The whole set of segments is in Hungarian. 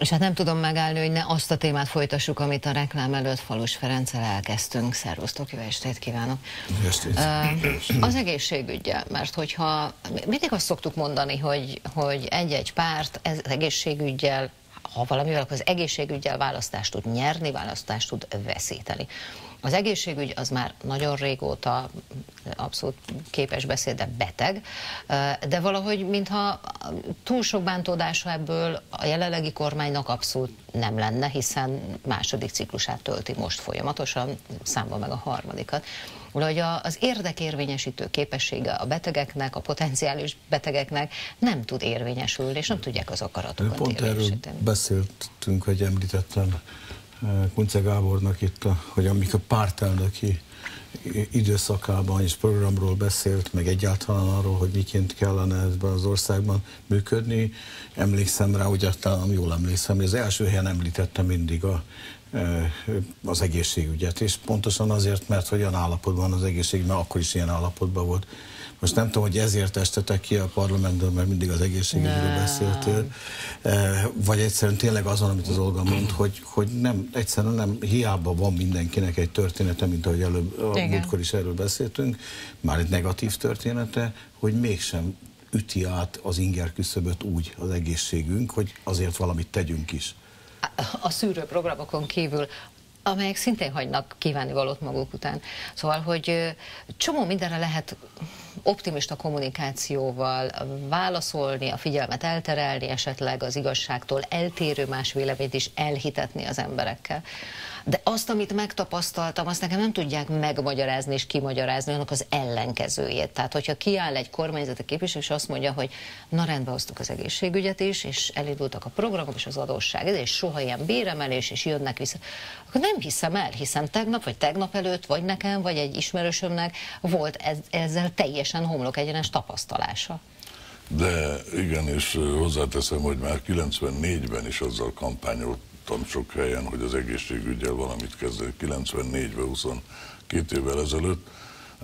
És hát nem tudom megállni, hogy ne azt a témát folytassuk, amit a reklám előtt Falus Ferenccel elkezdtünk. Szervusztok, jó estét kívánok! Estét. Az egészségügyel, mert hogyha mindig azt szoktuk mondani, hogy, hogy egy-egy párt ez egészségügyel ha valamivel, akkor az egészségügyel választást tud nyerni, választást tud veszíteni. Az egészségügy az már nagyon régóta abszolút képes beszél, de beteg, de valahogy mintha túl sok bántódása ebből a jelenlegi kormánynak abszolút nem lenne, hiszen második ciklusát tölti most folyamatosan, számba meg a harmadikat. Hogy az érdekérvényesítő képessége a betegeknek, a potenciális betegeknek nem tud érvényesülni, és nem tudják az akaratokat Pont erről beszéltünk, hogy említettem Kunce Gábornak itt, a, hogy amik a pártelnöki időszakában és programról beszélt, meg egyáltalán arról, hogy miként kellene ebben az országban működni. Emlékszem rá, hogy talán jól emlékszem, hogy az első helyen említette mindig a, az egészségügyet, és pontosan azért, mert olyan állapotban az egészségügy, mert akkor is ilyen állapotban volt, most nem tudom, hogy ezért estetek ki a parlamentből, mert mindig az egészségügyről beszéltél, eh, vagy egyszerűen tényleg azon, amit az Olga mond, hogy, hogy nem, egyszerűen nem, hiába van mindenkinek egy története, mint ahogy előbb a múltkor is erről beszéltünk, már egy negatív története, hogy mégsem üti át az inger küszöböt úgy az egészségünk, hogy azért valamit tegyünk is. A szűrő programokon kívül amelyek szintén hagynak kívánni valót maguk után. Szóval, hogy csomó mindenre lehet optimista kommunikációval válaszolni, a figyelmet elterelni, esetleg az igazságtól eltérő más véleményt is elhitetni az emberekkel de azt, amit megtapasztaltam, azt nekem nem tudják megmagyarázni és kimagyarázni, annak az ellenkezőjét. Tehát, hogyha kiáll egy kormányzati képviselő, és azt mondja, hogy na rendbe hoztuk az egészségügyet is, és elindultak a programok és az adósság, és soha ilyen béremelés, és jönnek vissza, akkor nem hiszem el, hiszen tegnap, vagy tegnap előtt, vagy nekem, vagy egy ismerősömnek volt ez, ezzel teljesen homlok egyenes tapasztalása. De igen, és hozzáteszem, hogy már 94-ben is azzal kampányolt hallottam sok helyen, hogy az egészségügyel valamit kezdett 94-ben, 22 évvel ezelőtt,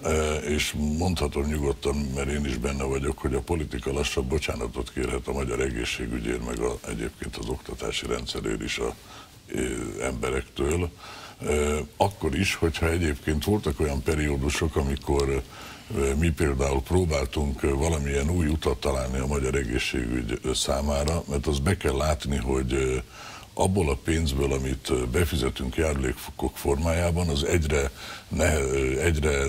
e, és mondhatom nyugodtan, mert én is benne vagyok, hogy a politika lassabb bocsánatot kérhet a magyar egészségügyért, meg a, egyébként az oktatási rendszerért is a e, emberektől. E, akkor is, hogyha egyébként voltak olyan periódusok, amikor mi például próbáltunk valamilyen új utat találni a magyar egészségügy számára, mert az be kell látni, hogy abból a pénzből, amit befizetünk járulékok formájában, az egyre, ne, egyre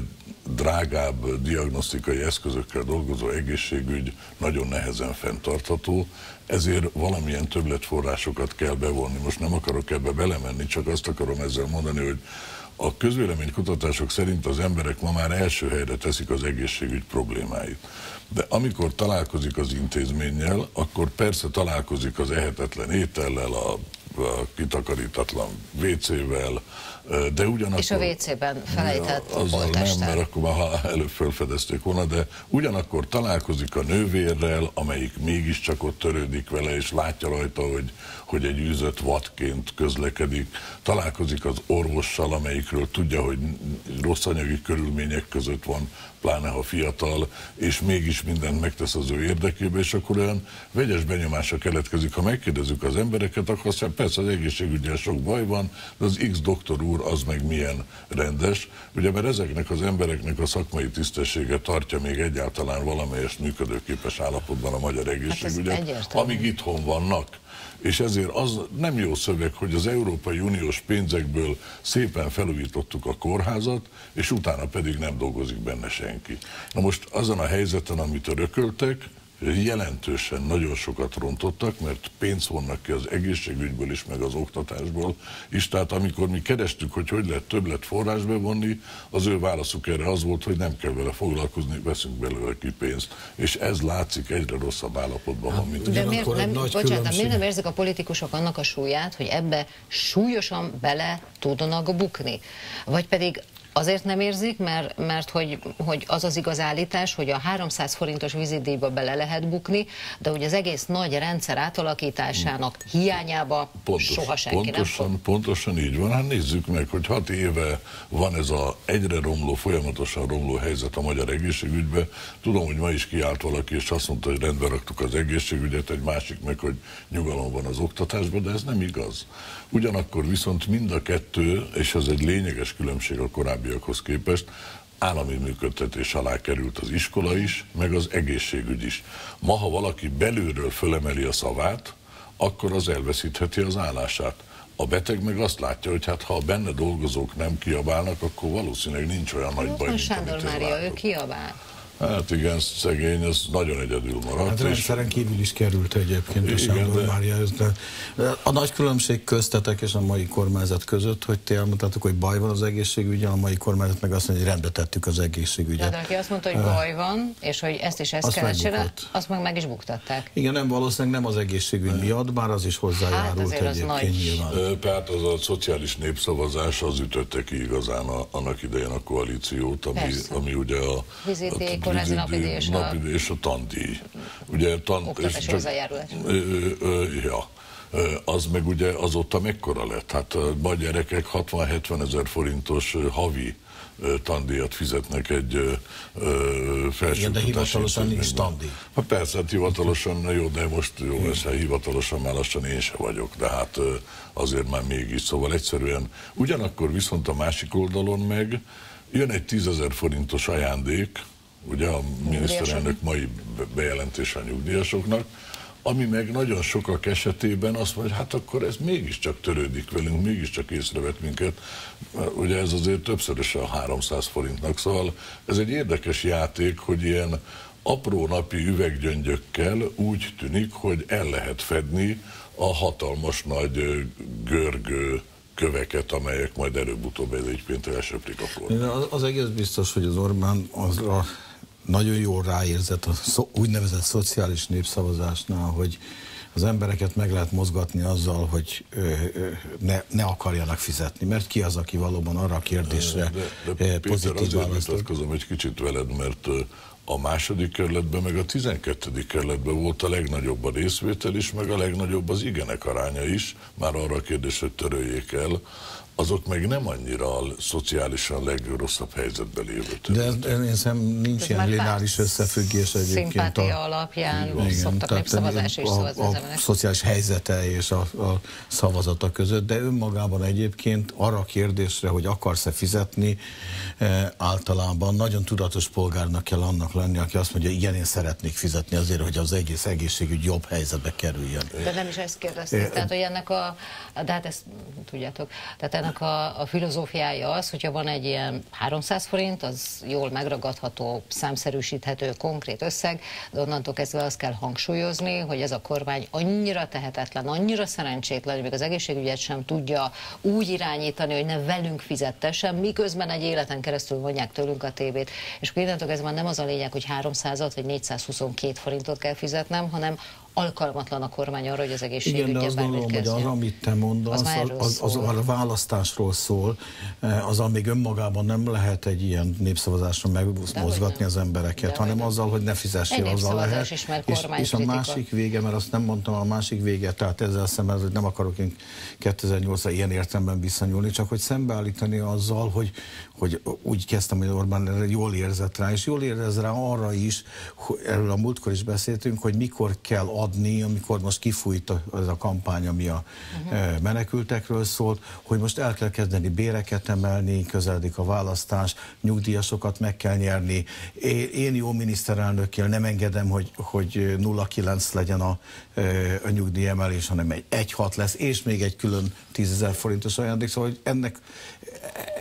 drágább diagnosztikai eszközökkel dolgozó egészségügy nagyon nehezen fenntartható, ezért valamilyen többletforrásokat kell bevonni. Most nem akarok ebbe belemenni, csak azt akarom ezzel mondani, hogy a közvéleménykutatások szerint az emberek ma már első helyre teszik az egészségügy problémáit. De amikor találkozik az intézménnyel, akkor persze találkozik az ehetetlen étellel, a kitakarítatlan WC-vel, de ugyanakkor... És a WC-ben felejtett Azzal nem, mert akkor már előbb felfedezték volna, de ugyanakkor találkozik a nővérrel, amelyik mégiscsak ott törődik vele, és látja rajta, hogy, hogy egy űzött vadként közlekedik. Találkozik az orvossal, amelyikről tudja, hogy rossz anyagi körülmények között van, pláne ha fiatal, és mégis mindent megtesz az ő érdekébe, és akkor olyan vegyes benyomása keletkezik. Ha megkérdezzük az embereket, akkor azt persze az egészségügyel sok baj van, de az X doktor úr az meg milyen rendes. Ugye, mert ezeknek az embereknek a szakmai tisztessége tartja még egyáltalán valamelyest működőképes állapotban a magyar egészségügyet, hát amíg itthon vannak és ezért az nem jó szöveg, hogy az Európai Uniós pénzekből szépen felújítottuk a kórházat, és utána pedig nem dolgozik benne senki. Na most azon a helyzeten, amit örököltek, jelentősen nagyon sokat rontottak, mert pénzt vonnak ki az egészségügyből is, meg az oktatásból is. Tehát amikor mi kerestük, hogy hogy lehet többlet forrás bevonni, az ő válaszuk erre az volt, hogy nem kell vele foglalkozni, veszünk belőle ki pénzt. És ez látszik egyre rosszabb állapotban van, mint De miért nem, bocsánat, miért nem érzik a politikusok annak a súlyát, hogy ebbe súlyosan bele tudnak bukni? Vagy pedig azért nem érzik, mert, mert hogy, hogy az az igaz állítás, hogy a 300 forintos vizitdíjba bele lehet bukni, de ugye az egész nagy rendszer átalakításának hiányába Pontos, soha senki pontosan, nem fog. Pontosan így van. Hát nézzük meg, hogy hat éve van ez a egyre romló, folyamatosan romló helyzet a magyar egészségügybe. Tudom, hogy ma is kiállt valaki, és azt mondta, hogy rendben raktuk az egészségügyet, egy másik meg, hogy nyugalom van az oktatásban, de ez nem igaz. Ugyanakkor viszont mind a kettő, és ez egy lényeges különbség a korábbiakhoz képest, állami működtetés alá került az iskola is, meg az egészségügy is. Ma, ha valaki belülről fölemeli a szavát, akkor az elveszítheti az állását. A beteg meg azt látja, hogy hát ha a benne dolgozók nem kiabálnak, akkor valószínűleg nincs olyan nagy baj, mint Sándor Mária, ő kiabál. Hát igen, szegény, az nagyon egyedül maradt. Hát rendszeren kívül is került egyébként a Sándor de... Mária. De a nagy különbség köztetek és a mai kormányzat között, hogy ti elmondtátok, hogy baj van az egészségügyen, a mai kormányzat meg azt mondja, hogy rendbe tettük az egészségügyet. De aki azt mondta, hogy baj van, és hogy ezt is ezt kell csinálni, azt meg meg is buktatták. Igen, nem valószínűleg nem az egészségügy miatt, bár az is hozzájárult hát egyébként az nyilván. Tehát az a szociális népszavazás az ütötte ki igazán a, annak idején a koalíciót, ami, ami ugye a, a kórházi napidíj napidíj és a tandíj. Ugye, tan, és csak, ö, ö, ja. Az meg ugye azóta mekkora lett? Hát a gyerekek 60-70 ezer forintos havi tandíjat fizetnek egy felső Igen, de hivatalosan nincs tandíj. Hát persze, hát hivatalosan, jó, de most jó, ez hivatalosan már lassan én se vagyok, de hát azért már mégis, szóval egyszerűen. Ugyanakkor viszont a másik oldalon meg jön egy tízezer forintos ajándék, ugye a miniszterelnök mai bejelentése a nyugdíjasoknak, ami meg nagyon sokak esetében azt mondja, hát akkor ez mégiscsak törődik velünk, mégiscsak észrevet minket. Ugye ez azért többszörös a 300 forintnak, szóval ez egy érdekes játék, hogy ilyen apró napi üveggyöngyökkel úgy tűnik, hogy el lehet fedni a hatalmas nagy görgő köveket, amelyek majd előbb-utóbb egy péntek elsöprik a Az, az egész biztos, hogy az Orbán az a nagyon jól ráérzett a szó, úgynevezett szociális népszavazásnál, hogy az embereket meg lehet mozgatni azzal, hogy ö, ö, ne, ne akarjanak fizetni, mert ki az, aki valóban arra a kérdésre de, de pozitív választ egy kicsit veled, mert a második kerületben, meg a tizenkettedik kerületben volt a legnagyobb a részvétel is, meg a legnagyobb az igenek aránya is, már arra a kérdés, hogy töröljék el azok meg nem annyira a szociálisan legrosszabb helyzetben lévő De én szem nincs Ez ilyen lineáris összefüggés egyébként. Szimpátia a, alapján igen, szoktak népszavazás is a, a, a szociális helyzete és a, a szavazata között, de önmagában egyébként arra a kérdésre, hogy akarsz-e fizetni, általában nagyon tudatos polgárnak kell annak lenni, aki azt mondja, igen, én szeretnék fizetni azért, hogy az egész egészségügy jobb helyzetbe kerüljön. De nem is ezt kérdezték, e, tehát hogy ennek a, de hát ezt tudjátok, tehát ennek a, a filozófiája az, hogyha van egy ilyen 300 forint, az jól megragadható, számszerűsíthető, konkrét összeg, de onnantól kezdve azt kell hangsúlyozni, hogy ez a kormány annyira tehetetlen, annyira szerencsétlen, hogy még az egészségügyet sem tudja úgy irányítani, hogy ne velünk fizettesen, miközben egy életen keresztül vonják tőlünk a tévét. És akkor innentől kezdve nem az a lényeg, hogy 300 vagy 422 forintot kell fizetnem, hanem alkalmatlan a kormány arra, hogy az egészségügyet Igen, de azt gondolom, hogy arra, amit te mondasz, az, az, az, az a választásról szól, eh, az, még önmagában nem lehet egy ilyen népszavazásra megmozgatni az embereket, de hanem azzal, hogy ne fizessél, azzal lehet. Is, és, és a másik vége, mert azt nem mondtam, a másik vége, tehát ezzel szemben, hogy nem akarok én 2008-ra ilyen értelemben visszanyúlni, csak hogy szembeállítani azzal, hogy, hogy úgy kezdtem, hogy Orbán jól érzett rá, és jól érez rá arra is, hogy erről a múltkor is beszéltünk, hogy mikor kell adni, amikor most kifújt az a kampány, ami a uh-huh. menekültekről szólt, hogy most el kell kezdeni béreket emelni, közeledik a választás, nyugdíjasokat meg kell nyerni. Én jó miniszterelnökkel nem engedem, hogy, hogy 0,9 legyen a, a nyugdíjemelés, hanem egy 1,6 lesz, és még egy külön 10 forintos ajándék, szóval hogy ennek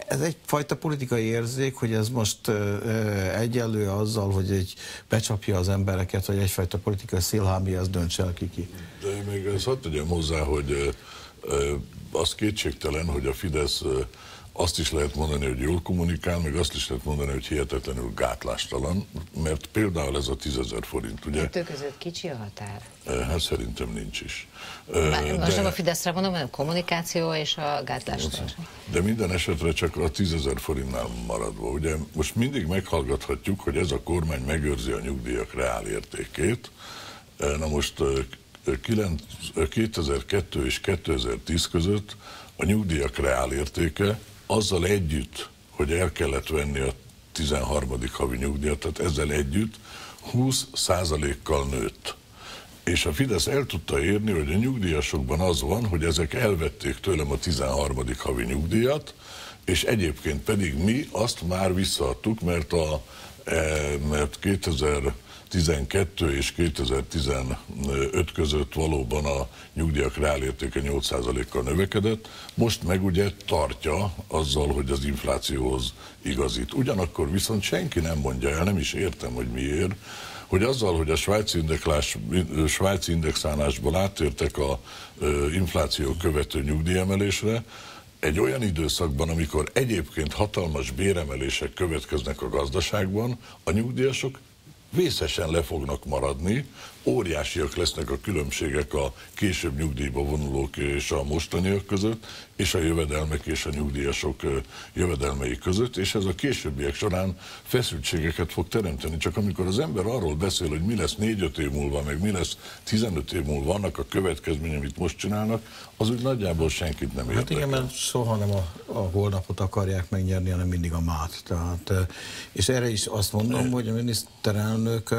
ez egyfajta politikai érzék, hogy ez most egyenlő azzal, hogy egy becsapja az embereket, vagy egyfajta politikai szélhámi, az dönts el ki ki. De még ezt hadd tegyem hozzá, hogy az kétségtelen, hogy a Fidesz azt is lehet mondani, hogy jól kommunikál, meg azt is lehet mondani, hogy hihetetlenül gátlástalan, mert például ez a 10 ezer forint, ugye? Kettő között kicsi a határ? Hát szerintem nincs is. Már, most nem a Fideszre mondom, hanem a kommunikáció és a gátlás. De minden esetre csak a 10 ezer forintnál maradva. Ugye most mindig meghallgathatjuk, hogy ez a kormány megőrzi a nyugdíjak reálértékét. Na most 2002 és 2010 között a nyugdíjak reálértéke azzal együtt, hogy el kellett venni a 13. havi nyugdíjat, tehát ezzel együtt 20% kal nőtt. És a Fidesz el tudta érni, hogy a nyugdíjasokban az van, hogy ezek elvették tőlem a 13. havi nyugdíjat, és egyébként pedig mi azt már visszaadtuk, mert, a, e, mert 2000 2012 és 2015 között valóban a nyugdíjak reálértéke 8%-kal növekedett, most meg ugye tartja azzal, hogy az inflációhoz igazít. Ugyanakkor viszont senki nem mondja el, nem is értem, hogy miért, hogy azzal, hogy a svájci, indeklás, svájci indexálásból áttértek a infláció követő nyugdíjemelésre, egy olyan időszakban, amikor egyébként hatalmas béremelések következnek a gazdaságban, a nyugdíjasok vészesen le fognak maradni, óriásiak lesznek a különbségek a később nyugdíjba vonulók és a mostaniak között, és a jövedelmek és a nyugdíjasok jövedelmei között, és ez a későbbiek során feszültségeket fog teremteni. Csak amikor az ember arról beszél, hogy mi lesz 4-5 év múlva, meg mi lesz 15 év múlva, annak a következmény, amit most csinálnak, az úgy nagyjából senkit nem érdekel. Hát igen, mert soha nem a, a holnapot akarják megnyerni, hanem mindig a mát. Tehát, és erre is azt mondom, hogy a miniszterelnök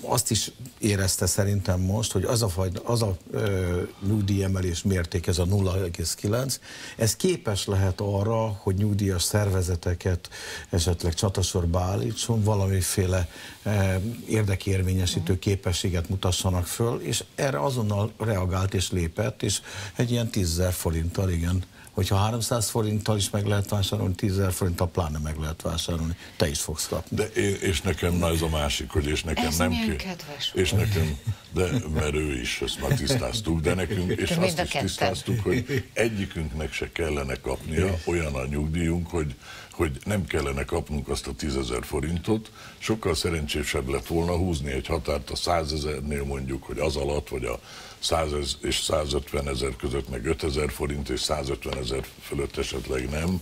azt is érezte szerintem most, hogy az a, fajta, az a ö, nyugdíjemelés mérték, ez a 0,9, ez képes lehet arra, hogy nyugdíjas szervezeteket esetleg csatasorba állítson, valamiféle e, érdekérvényesítő képességet mutassanak föl, és erre azonnal reagált és lépett, és egy ilyen 10 forinttal, igen, hogyha 300 forinttal is meg lehet vásárolni, 10 forinttal pláne meg lehet vásárolni, te is fogsz kapni. De és nekem na ez a másik, hogy és nekem ez nem ki. kedves és nekem, de mert ő is, ezt már tisztáztuk, de nekünk, és de azt is tisztáztuk, hogy egyikünknek se kellene kapnia olyan a nyugdíjunk, hogy hogy nem kellene kapnunk azt a tízezer forintot, sokkal szerencsésebb lett volna húzni egy határt a százezernél mondjuk, hogy az alatt, vagy a 100 és 150 ezer között, meg 5000 forint és 150 ezer fölött esetleg nem,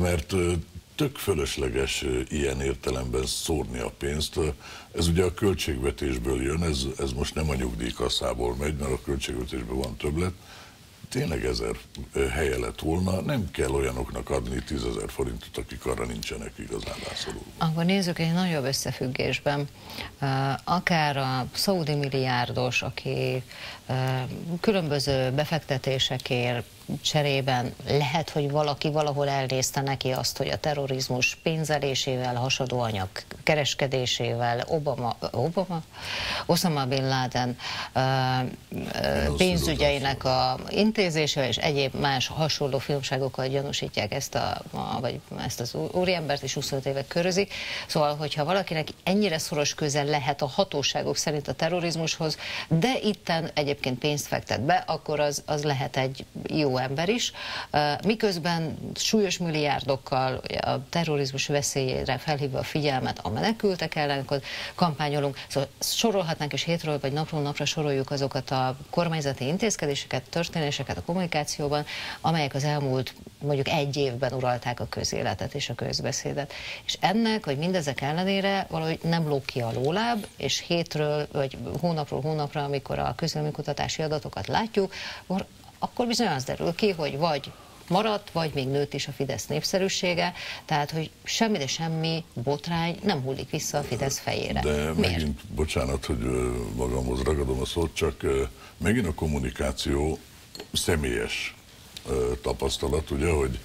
mert tök fölösleges ilyen értelemben szórni a pénzt. Ez ugye a költségvetésből jön, ez, ez most nem a nyugdíjkasszából megy, mert a költségvetésben van többlet, tényleg ezer helye lett volna, nem kell olyanoknak adni tízezer forintot, akik arra nincsenek igazán rászorulva. Akkor nézzük egy nagyobb összefüggésben. Akár a szaudi milliárdos, aki különböző befektetésekért cserében lehet, hogy valaki valahol elnézte neki azt, hogy a terrorizmus pénzelésével, hasadó anyag kereskedésével, Obama, Obama, Osama Bin Laden pénzügyeinek a intézésével és egyéb más hasonló filmságokkal gyanúsítják ezt, a, vagy ezt az úriembert, és 25 évek körözik. Szóval, hogyha valakinek ennyire szoros közel lehet a hatóságok szerint a terrorizmushoz, de itten egyébként pénzt fektet be, akkor az, az lehet egy jó ember is, miközben súlyos milliárdokkal a terrorizmus veszélyére felhívva a figyelmet a menekültek ellen kampányolunk, szóval sorolhatnánk, és hétről vagy napról napra soroljuk azokat a kormányzati intézkedéseket, történéseket a kommunikációban, amelyek az elmúlt mondjuk egy évben uralták a közéletet és a közbeszédet. És ennek, vagy mindezek ellenére valahogy nem lók ki a lóláb, és hétről, vagy hónapról hónapra, amikor a közleménykutatási adatokat látjuk, akkor akkor bizony az derül ki, hogy vagy maradt, vagy még nőtt is a Fidesz népszerűsége, tehát hogy semmi, de semmi botrány nem hullik vissza a Fidesz fejére. De Miért? megint, bocsánat, hogy magamhoz ragadom a szót, csak megint a kommunikáció személyes tapasztalat, ugye, hogy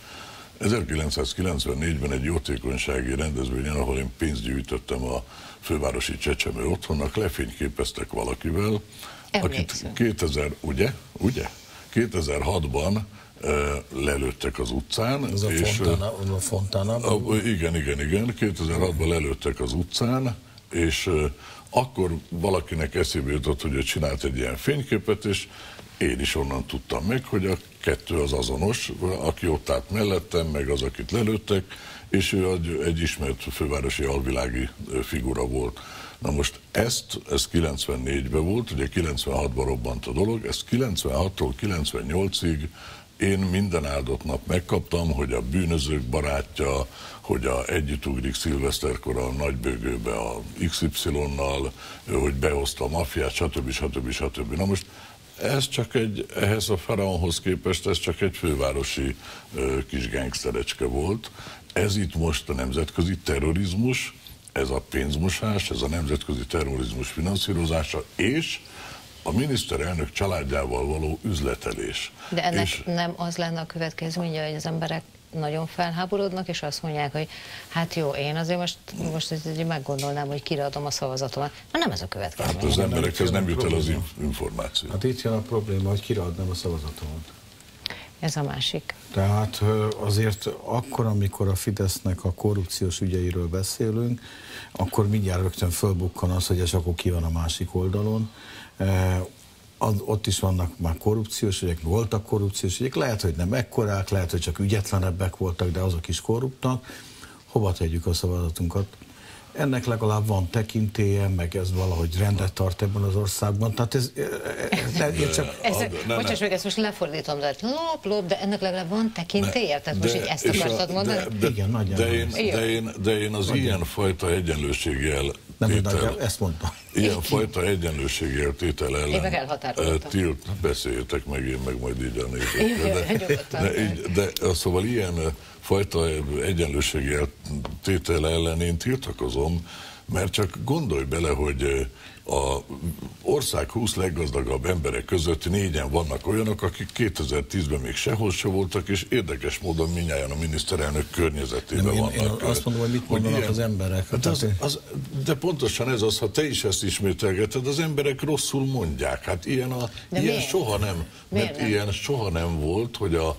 1994-ben egy jótékonysági rendezvényen, ahol én pénzt gyűjtöttem a fővárosi csecsemő otthonnak, lefényképeztek valakivel, Emlékszünk. akit 2000, ugye? Ugye? 2006-ban lelőttek az utcán. Ez a és, Fontana, a Fontana. A, igen, igen, igen. 2006-ban lelőttek az utcán, és akkor valakinek eszébe jutott, hogy ő csinált egy ilyen fényképet, és én is onnan tudtam meg, hogy a kettő az azonos, aki ott állt mellettem, meg az, akit lelőttek, és ő egy, egy ismert fővárosi alvilági figura volt. Na most ezt, ez 94-ben volt, ugye 96-ban robbant a dolog, ezt 96-tól 98-ig én minden áldott nap megkaptam, hogy a bűnözők barátja, hogy a együtt ugrik szilveszterkor a nagybőgőbe a XY-nal, hogy behozta a mafiát, stb. stb. stb. Na most ez csak egy, ehhez a faraonhoz képest ez csak egy fővárosi ö, kis gangsterecske volt. Ez itt most a nemzetközi terrorizmus, ez a pénzmosás, ez a nemzetközi terrorizmus finanszírozása, és a miniszterelnök családjával való üzletelés. De ennek és... nem az lenne a következménye, hogy az emberek nagyon felháborodnak, és azt mondják, hogy hát jó, én azért most, most meggondolnám, hogy kiradom a szavazatomat. Na nem ez a következmény. Hát az emberekhez nem jut el az információ. Hát itt jön a probléma, hogy kiradnám a szavazatomat. Ez a másik. Tehát azért akkor, amikor a Fidesznek a korrupciós ügyeiről beszélünk, akkor mindjárt rögtön fölbukkan az, hogy ez akkor ki van a másik oldalon ott is vannak már korrupciós ügyek, voltak korrupciós ügyek, lehet, hogy nem ekkorák, lehet, hogy csak ügyetlenebbek voltak, de azok is korruptak. Hova tegyük a szavazatunkat? Ennek legalább van tekintélye, meg ez valahogy rendet tart ebben az országban. Tehát ez, ez, ez csak... Ezek, ne, bocsáss meg, ezt most lefordítom, de lop, lop, de ennek legalább van tekintélye? Tehát most így ezt akartad mondani? De, de, Igen, nagyon de, én, de, én, de én az ilyen fajta egyenlőséggel nem tétel, ezt mondtam. Ilyen fajta egyenlőséggel tétel ellen. Elhatároltam. Tilt, beszéljetek meg, én meg majd így a. De, de, így, de, szóval ilyen fajta egyenlőséggel tétel ellen én tiltakozom, mert csak gondolj bele, hogy a ország 20 leggazdagabb emberek között négyen vannak olyanok, akik 2010-ben még sehol se voltak, és érdekes módon minnyáján a miniszterelnök környezetében Nem, én, vannak. Én azt mondom, hogy mit mondanak ilyen, az emberek. Hát az, az, de pontosan ez az, ha te is ezt ismételgeted, az emberek rosszul mondják. Hát ilyen, a, ilyen soha nem, miért mert nem? ilyen soha nem volt, hogy a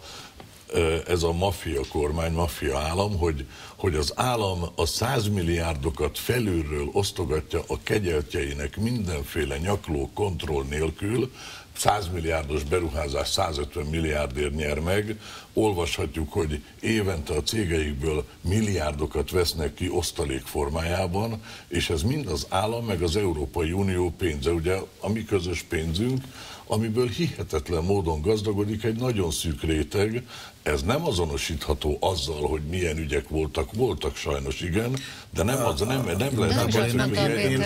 ez a maffia kormány, maffia állam, hogy, hogy az állam a százmilliárdokat felülről osztogatja a kegyeltjeinek mindenféle nyakló kontroll nélkül, 100 milliárdos beruházás 150 milliárdért nyer meg, olvashatjuk, hogy évente a cégeikből milliárdokat vesznek ki osztalék formájában, és ez mind az állam meg az Európai Unió pénze, ugye a mi közös pénzünk, amiből hihetetlen módon gazdagodik egy nagyon szűk réteg. Ez nem azonosítható azzal, hogy milyen ügyek voltak. Voltak sajnos, igen, de nem, az, nem, nem lehet... Nem, nem, én, én,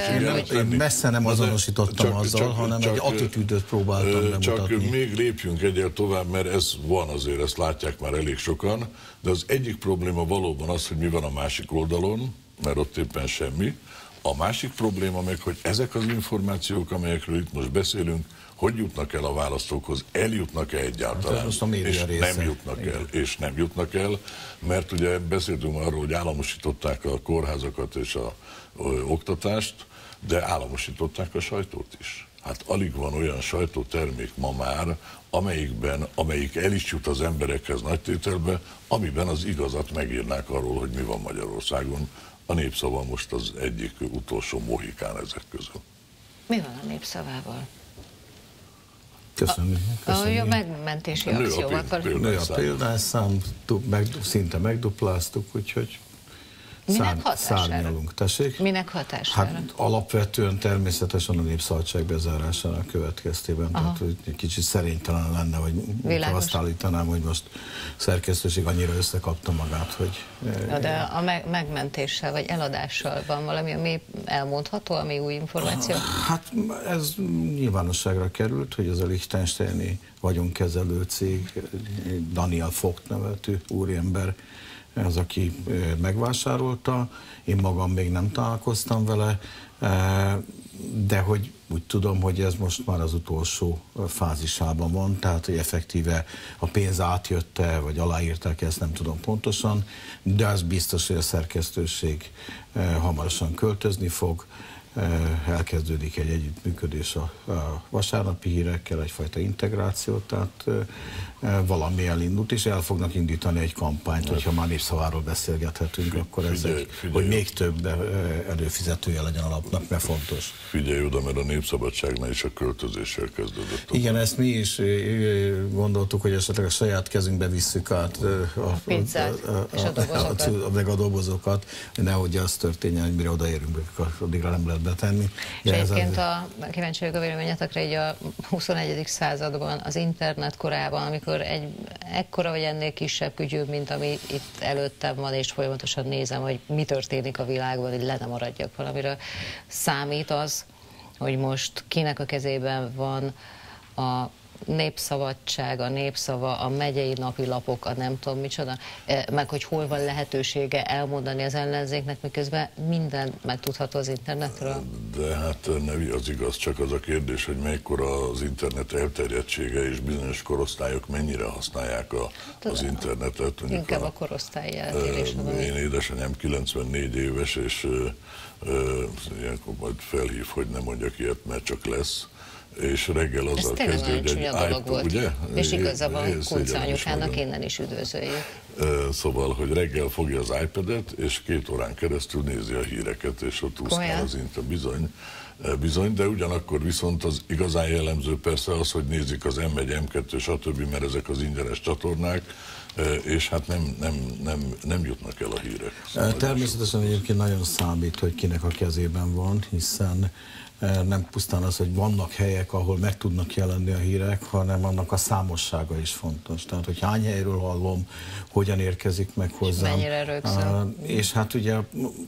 én messze nem azonosítottam csak, azzal, csak, hanem csak, egy attitűdöt próbáltam bemutatni. Csak még lépjünk egyet tovább, mert ez van azért, ezt látják már elég sokan, de az egyik probléma valóban az, hogy mi van a másik oldalon, mert ott éppen semmi. A másik probléma meg, hogy ezek az információk, amelyekről itt most beszélünk, hogy jutnak el a választókhoz, eljutnak-e egyáltalán, hát és része. nem jutnak Igen. el, és nem jutnak el, mert ugye beszéltünk arról, hogy államosították a kórházakat és a ö, oktatást, de államosították a sajtót is. Hát alig van olyan sajtótermék ma már, amelyikben, amelyik el is jut az emberekhez nagy tételbe, amiben az igazat megírnák arról, hogy mi van Magyarországon. A népszava most az egyik utolsó mohikán ezek közül. Mi van a népszavával? Köszönjük. köszönjük. A, a megmentési akcióval. Nő a példányszám, meg, szinte megdupláztuk, úgyhogy Minek hatására? Szárnyalunk. Tessék? Minek hatására? Hát alapvetően természetesen a népszabadság bezárásának következtében, Aha. tehát hogy egy kicsit szerénytelen lenne, hogy Világos. azt állítanám, hogy most szerkesztőség annyira összekapta magát, hogy... Ja, de a meg megmentéssel vagy eladással van valami, ami elmondható, ami új információ? Hát ez nyilvánosságra került, hogy az a Liechtensteini vagyonkezelő cég, Daniel Fogt nevető úriember az, aki megvásárolta, én magam még nem találkoztam vele, de hogy úgy tudom, hogy ez most már az utolsó fázisában van, tehát hogy effektíve a pénz átjötte, vagy aláírták, ezt nem tudom pontosan, de az biztos, hogy a szerkesztőség hamarosan költözni fog, elkezdődik egy együttműködés a, a vasárnapi hírekkel, egyfajta integráció, tehát valami elindult, és el fognak indítani egy kampányt, hogyha már népszaváról beszélgethetünk, akkor ez hogy még több előfizetője legyen a lapnak, mert fontos. Figyelj oda, mert a népszabadságnál is a költözéssel kezdődött. Igen, ezt mi is gondoltuk, hogy esetleg a saját kezünkbe visszük át a, a, pizzát a, a, a dobozokat. A, a, meg a dobozokat, nehogy az történjen, hogy mire odaérünk, addigra nem lehet betenni. És egyébként a, kíváncsi vagyok a véleményetekre, így a 21. században, az internet korában, amikor egy ekkora vagy ennél kisebb kügyű, mint ami itt előttem van, és folyamatosan nézem, hogy mi történik a világban, hogy le nem maradjak valamire, számít az, hogy most kinek a kezében van a népszabadság, a népszava, a megyei napilapok, a nem tudom micsoda, e, meg hogy hol van lehetősége elmondani az ellenzéknek, miközben minden megtudható az internetről. De hát ne az igaz, csak az a kérdés, hogy mekkora az internet elterjedtsége, és bizonyos korosztályok mennyire használják a, az internetet. Inkább a, a korosztályi eltérés. Én édesanyám 94 éves, és ilyenkor majd felhív, hogy nem mondjak ilyet, mert csak lesz és reggel azzal kezdő, hogy egy iPad, volt. ugye? És igazából kuncányukának innen is üdvözöljük. Szóval, hogy reggel fogja az iPad-et, és két órán keresztül nézi a híreket, és ott úszkál az inter. Bizony, bizony, de ugyanakkor viszont az igazán jellemző persze az, hogy nézik az M1, M2, stb., mert ezek az ingyenes csatornák, és hát nem, nem, nem, nem jutnak el a hírek. Szóval Természetesen egyébként nagyon számít, hogy kinek a kezében van, hiszen nem pusztán az, hogy vannak helyek, ahol meg tudnak jelenni a hírek, hanem annak a számossága is fontos. Tehát, hogy hány helyről hallom, hogyan érkezik meg hozzám. És mennyire. És hát ugye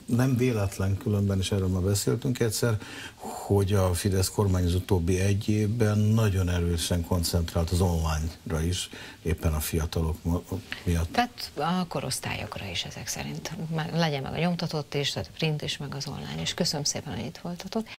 nem véletlen, különben is erről már beszéltünk egyszer, hogy a Fidesz kormány az utóbbi egy évben nagyon erősen koncentrált az online-ra is, éppen a fiatalok miatt. Tehát a korosztályokra is ezek szerint. Legyen meg a nyomtatott is, tehát a print is, meg az online is. Köszönöm szépen, hogy itt voltatok.